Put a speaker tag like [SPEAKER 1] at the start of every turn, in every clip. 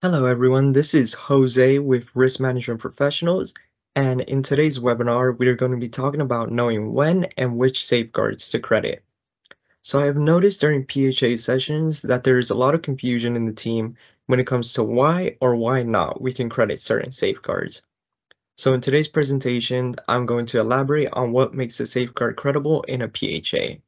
[SPEAKER 1] Hello everyone, this is Jose with Risk Management Professionals, and in today's webinar, we are going to be talking about knowing when and which safeguards to credit. So I have noticed during PHA sessions that there is a lot of confusion in the team when it comes to why or why not we can credit certain safeguards. So in today's presentation, I'm going to elaborate on what makes a safeguard credible in a PHA.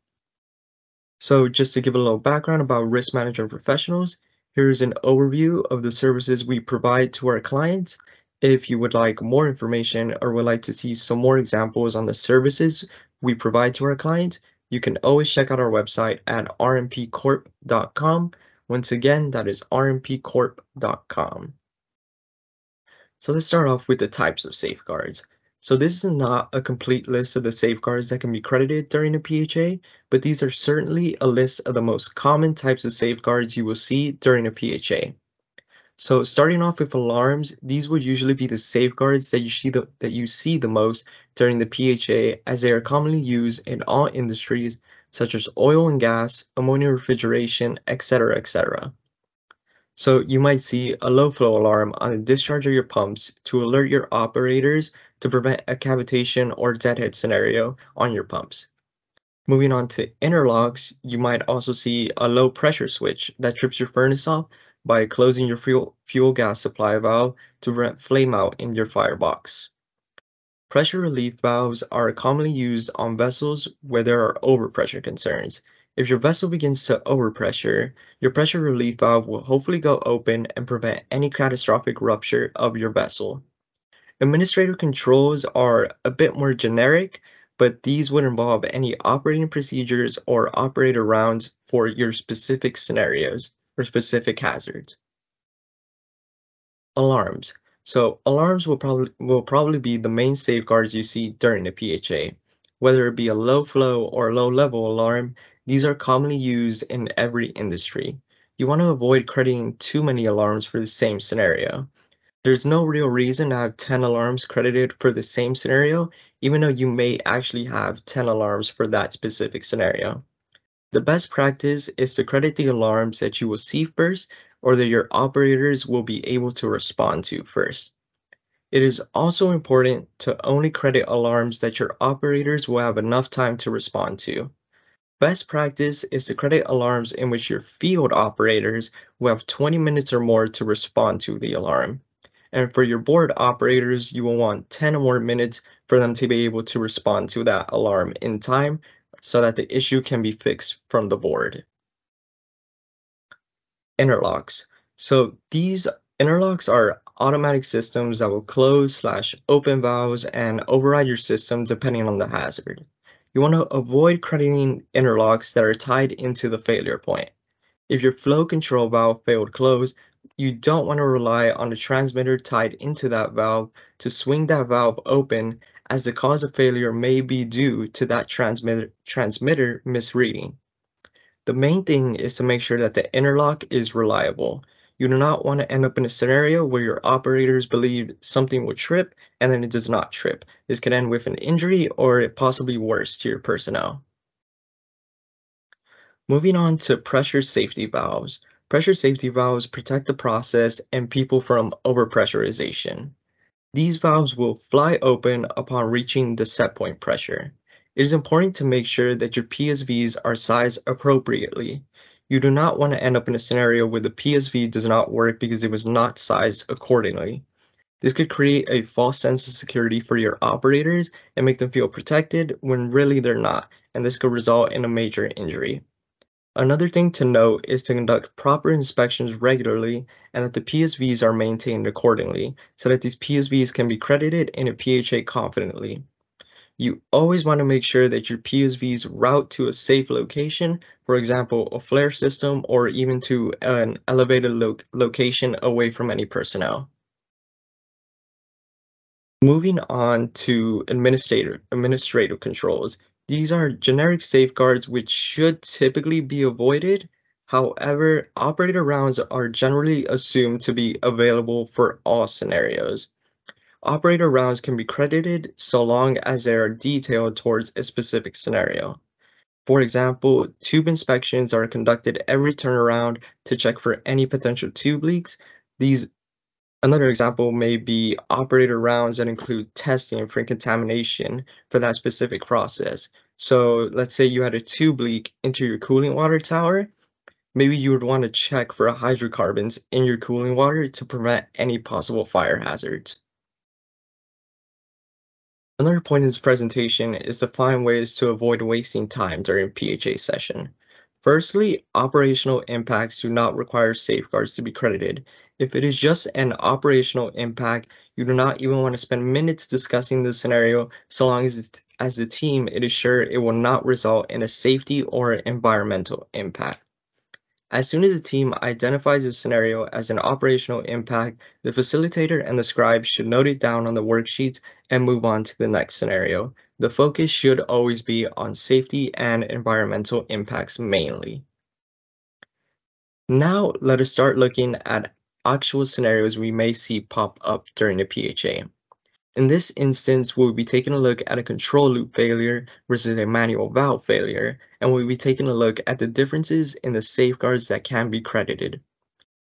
[SPEAKER 1] So just to give a little background about risk management professionals, Here's an overview of the services we provide to our clients. If you would like more information or would like to see some more examples on the services we provide to our clients, you can always check out our website at rmpcorp.com. Once again, that is rmpcorp.com. So let's start off with the types of safeguards. So this is not a complete list of the safeguards that can be credited during a PHA, but these are certainly a list of the most common types of safeguards you will see during a PHA. So starting off with alarms, these would usually be the safeguards that you see the, that you see the most during the PHA as they are commonly used in all industries such as oil and gas, ammonia refrigeration, etc., etc. So you might see a low flow alarm on the discharge of your pumps to alert your operators to prevent a cavitation or deadhead scenario on your pumps. Moving on to interlocks, you might also see a low pressure switch that trips your furnace off by closing your fuel, fuel gas supply valve to prevent flame out in your firebox. Pressure relief valves are commonly used on vessels where there are overpressure concerns, if your vessel begins to overpressure, your pressure relief valve will hopefully go open and prevent any catastrophic rupture of your vessel. Administrative controls are a bit more generic, but these would involve any operating procedures or operator rounds for your specific scenarios or specific hazards. Alarms. So alarms will probably will probably be the main safeguards you see during the PHA. Whether it be a low flow or low level alarm, these are commonly used in every industry. You want to avoid crediting too many alarms for the same scenario. There's no real reason to have 10 alarms credited for the same scenario, even though you may actually have 10 alarms for that specific scenario. The best practice is to credit the alarms that you will see first or that your operators will be able to respond to first. It is also important to only credit alarms that your operators will have enough time to respond to. Best practice is to credit alarms in which your field operators will have 20 minutes or more to respond to the alarm. And for your board operators, you will want 10 or more minutes for them to be able to respond to that alarm in time so that the issue can be fixed from the board. Interlocks. So these interlocks are automatic systems that will close slash open valves and override your system depending on the hazard. You want to avoid crediting interlocks that are tied into the failure point. If your flow control valve failed close, you don't want to rely on the transmitter tied into that valve to swing that valve open as the cause of failure may be due to that transmitter, transmitter misreading. The main thing is to make sure that the interlock is reliable. You do not want to end up in a scenario where your operators believe something will trip and then it does not trip. This could end with an injury or possibly worse to your personnel. Moving on to pressure safety valves. Pressure safety valves protect the process and people from overpressurization. These valves will fly open upon reaching the set point pressure. It is important to make sure that your PSVs are sized appropriately. You do not want to end up in a scenario where the PSV does not work because it was not sized accordingly. This could create a false sense of security for your operators and make them feel protected when really they're not, and this could result in a major injury. Another thing to note is to conduct proper inspections regularly and that the PSVs are maintained accordingly so that these PSVs can be credited in a PHA confidently. You always want to make sure that your PSVs route to a safe location, for example, a flare system, or even to an elevated lo location away from any personnel. Moving on to administrator, administrative controls. These are generic safeguards which should typically be avoided. However, operator rounds are generally assumed to be available for all scenarios. Operator rounds can be credited so long as they are detailed towards a specific scenario. For example, tube inspections are conducted every turnaround to check for any potential tube leaks. These Another example may be operator rounds that include testing for contamination for that specific process. So let's say you had a tube leak into your cooling water tower. Maybe you would want to check for hydrocarbons in your cooling water to prevent any possible fire hazards. Another point in this presentation is to find ways to avoid wasting time during PHA session. Firstly, operational impacts do not require safeguards to be credited. If it is just an operational impact, you do not even want to spend minutes discussing the scenario so long as as the team it is sure it will not result in a safety or environmental impact. As soon as a team identifies a scenario as an operational impact, the facilitator and the scribe should note it down on the worksheets and move on to the next scenario. The focus should always be on safety and environmental impacts mainly. Now let us start looking at actual scenarios we may see pop up during the PHA. In this instance, we'll be taking a look at a control loop failure versus a manual valve failure, and we'll be taking a look at the differences in the safeguards that can be credited.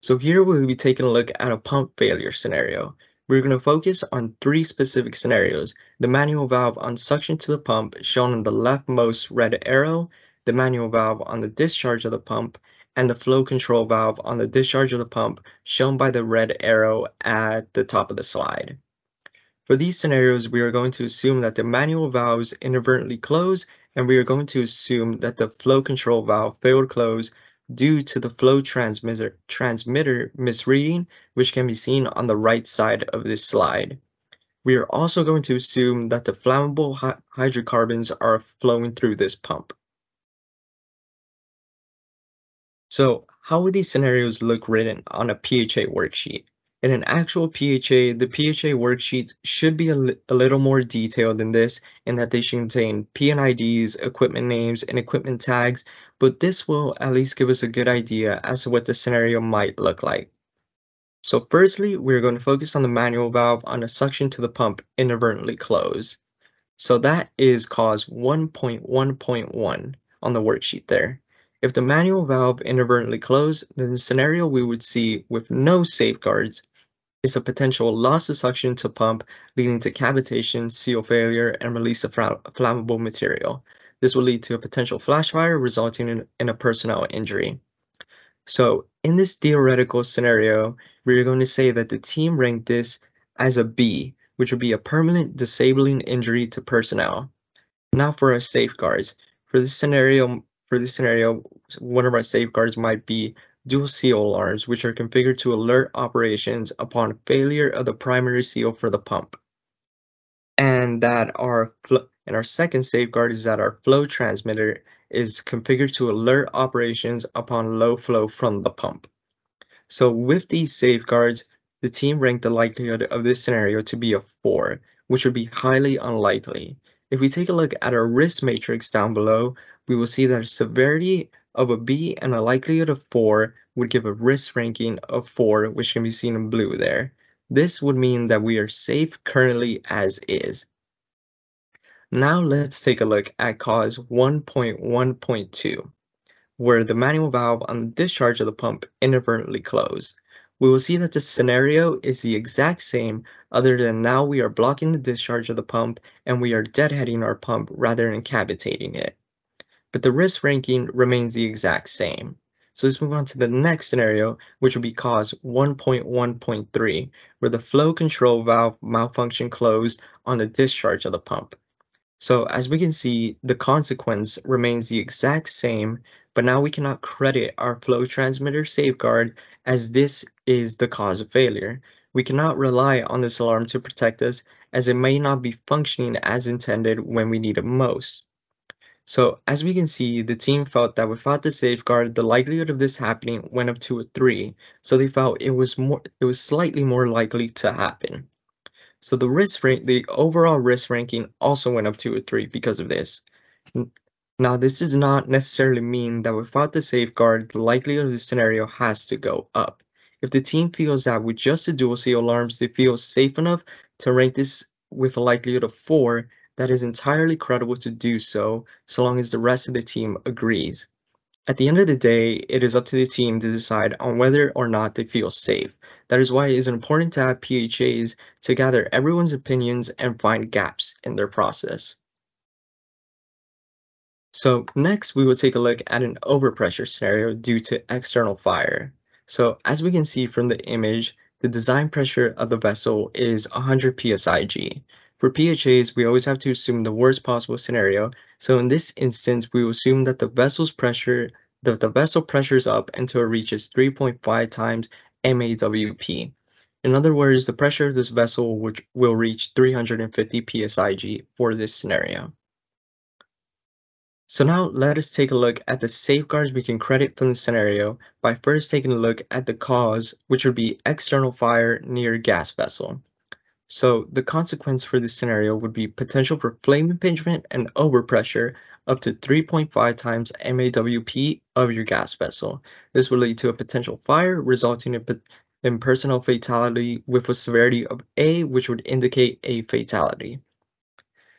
[SPEAKER 1] So here we'll be taking a look at a pump failure scenario. We're going to focus on three specific scenarios. The manual valve on suction to the pump shown in the leftmost red arrow, the manual valve on the discharge of the pump, and the flow control valve on the discharge of the pump shown by the red arrow at the top of the slide. For these scenarios, we are going to assume that the manual valves inadvertently close, and we are going to assume that the flow control valve failed to close due to the flow transmitter, transmitter misreading, which can be seen on the right side of this slide. We are also going to assume that the flammable hydrocarbons are flowing through this pump. So how would these scenarios look written on a PHA worksheet? In an actual PHA, the PHA worksheets should be a, li a little more detailed than this in that they should contain P&IDs, equipment names, and equipment tags, but this will at least give us a good idea as to what the scenario might look like. So firstly, we're going to focus on the manual valve on a suction to the pump inadvertently close. So that is cause 1.1.1 on the worksheet there. If the manual valve inadvertently closed, then the scenario we would see with no safeguards is a potential loss of suction to pump leading to cavitation, seal failure, and release of flammable material. This will lead to a potential flash fire resulting in, in a personnel injury. So in this theoretical scenario, we're going to say that the team ranked this as a B, which would be a permanent disabling injury to personnel. Now for our safeguards. For this scenario, for this scenario, one of our safeguards might be dual seal alarms, which are configured to alert operations upon failure of the primary seal for the pump. And that our and our second safeguard is that our flow transmitter is configured to alert operations upon low flow from the pump. So with these safeguards, the team ranked the likelihood of this scenario to be a 4, which would be highly unlikely. If we take a look at our risk matrix down below, we will see that severity of a B and a likelihood of 4 would give a risk ranking of 4, which can be seen in blue there. This would mean that we are safe currently as is. Now let's take a look at cause 1.1.2, where the manual valve on the discharge of the pump inadvertently closed. We will see that the scenario is the exact same other than now we are blocking the discharge of the pump and we are deadheading our pump rather than cavitating it but the risk ranking remains the exact same. So let's move on to the next scenario, which will be cause 1.1.3, where the flow control valve malfunction closed on the discharge of the pump. So as we can see, the consequence remains the exact same, but now we cannot credit our flow transmitter safeguard as this is the cause of failure. We cannot rely on this alarm to protect us as it may not be functioning as intended when we need it most. So as we can see, the team felt that without the safeguard, the likelihood of this happening went up to a three. So they felt it was more, it was slightly more likely to happen. So the risk rank, the overall risk ranking also went up to a three because of this. Now, this does not necessarily mean that without the safeguard, the likelihood of the scenario has to go up. If the team feels that with just the dual seal alarms, they feel safe enough to rank this with a likelihood of four, that is entirely credible to do so, so long as the rest of the team agrees. At the end of the day, it is up to the team to decide on whether or not they feel safe. That is why it is important to have PHAs to gather everyone's opinions and find gaps in their process. So next we will take a look at an overpressure scenario due to external fire. So as we can see from the image, the design pressure of the vessel is 100 psig. For PHAs, we always have to assume the worst possible scenario. So in this instance, we will assume that the vessel's pressure, that the vessel pressures up until it reaches 3.5 times MAWP. In other words, the pressure of this vessel which will reach 350 psig for this scenario. So now let us take a look at the safeguards we can credit from the scenario by first taking a look at the cause, which would be external fire near gas vessel. So the consequence for this scenario would be potential for flame impingement and overpressure up to 3.5 times MAWP of your gas vessel. This would lead to a potential fire resulting in, in personnel fatality with a severity of A, which would indicate a fatality.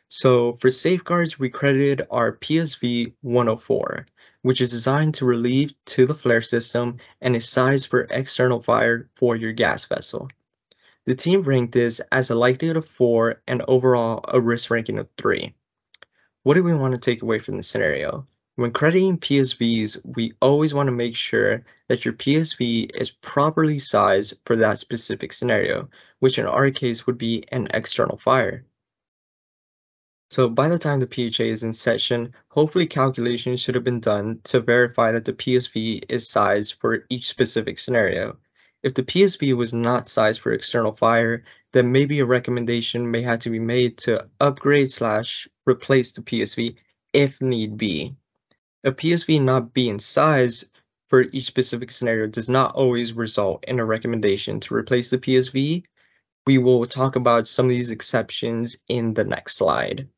[SPEAKER 1] So for safeguards, we credited our PSV 104, which is designed to relieve to the flare system and is sized for external fire for your gas vessel. The team ranked this as a likelihood of 4 and overall a risk ranking of 3. What do we want to take away from this scenario? When crediting PSVs, we always want to make sure that your PSV is properly sized for that specific scenario, which in our case would be an external fire. So by the time the PHA is in session, hopefully calculations should have been done to verify that the PSV is sized for each specific scenario. If the PSV was not sized for external fire, then maybe a recommendation may have to be made to upgrade slash replace the PSV if need be. A PSV not being sized for each specific scenario does not always result in a recommendation to replace the PSV. We will talk about some of these exceptions in the next slide.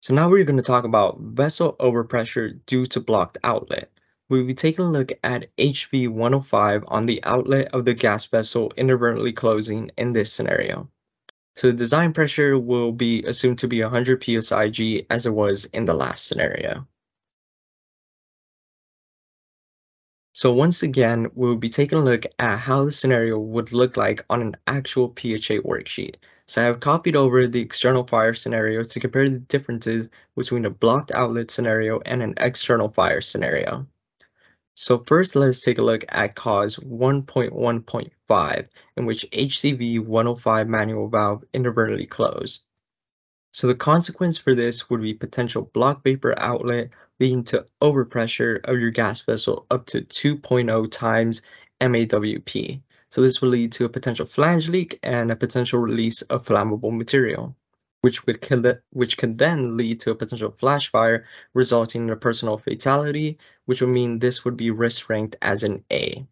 [SPEAKER 1] So now we're going to talk about vessel overpressure due to blocked outlet. We'll be taking a look at HV 105 on the outlet of the gas vessel inadvertently closing in this scenario. So the design pressure will be assumed to be 100 psig as it was in the last scenario. So once again, we'll be taking a look at how the scenario would look like on an actual PHA worksheet. So I have copied over the external fire scenario to compare the differences between a blocked outlet scenario and an external fire scenario. So first let's take a look at cause 1.1.5 in which HCV 105 manual valve inadvertently closed. So the consequence for this would be potential block vapor outlet leading to overpressure of your gas vessel up to 2.0 times MAWP. So this will lead to a potential flange leak and a potential release of flammable material, which would kill it, which can then lead to a potential flash fire, resulting in a personal fatality, which would mean this would be risk ranked as an A.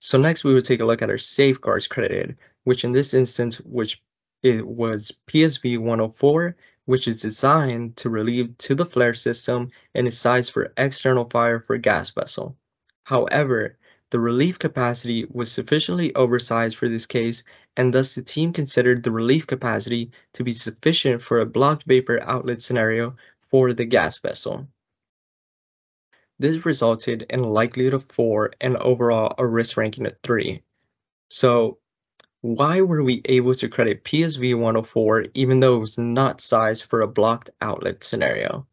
[SPEAKER 1] So next we would take a look at our safeguards credited, which in this instance, which it was PSV 104, which is designed to relieve to the flare system and is sized for external fire for gas vessel. However, the relief capacity was sufficiently oversized for this case, and thus the team considered the relief capacity to be sufficient for a blocked vapor outlet scenario for the gas vessel. This resulted in a likelihood of 4 and overall a risk ranking of 3. So why were we able to credit PSV 104 even though it was not sized for a blocked outlet scenario?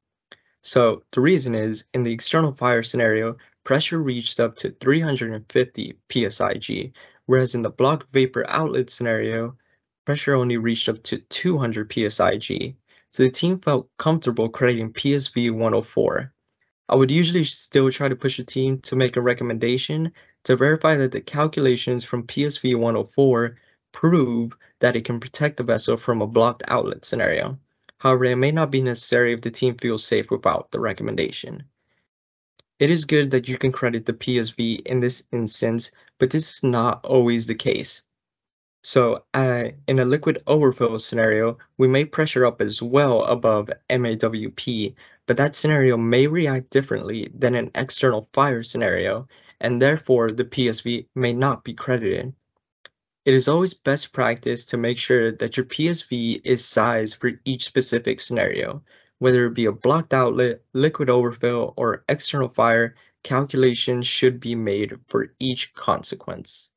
[SPEAKER 1] So the reason is, in the external fire scenario, pressure reached up to 350 psig, whereas in the block vapor outlet scenario, pressure only reached up to 200 psig. So the team felt comfortable creating PSV 104. I would usually still try to push a team to make a recommendation to verify that the calculations from PSV 104 prove that it can protect the vessel from a blocked outlet scenario. However, it may not be necessary if the team feels safe without the recommendation. It is good that you can credit the PSV in this instance, but this is not always the case. So uh, in a liquid overfill scenario, we may pressure up as well above MAWP, but that scenario may react differently than an external fire scenario, and therefore the PSV may not be credited. It is always best practice to make sure that your PSV is sized for each specific scenario, whether it be a blocked outlet, liquid overfill, or external fire, calculations should be made for each consequence.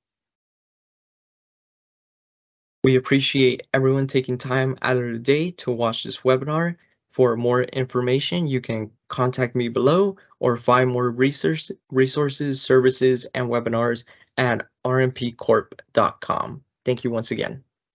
[SPEAKER 1] We appreciate everyone taking time out of the day to watch this webinar. For more information, you can contact me below or find more research, resources, services, and webinars at rmpcorp.com. Thank you once again.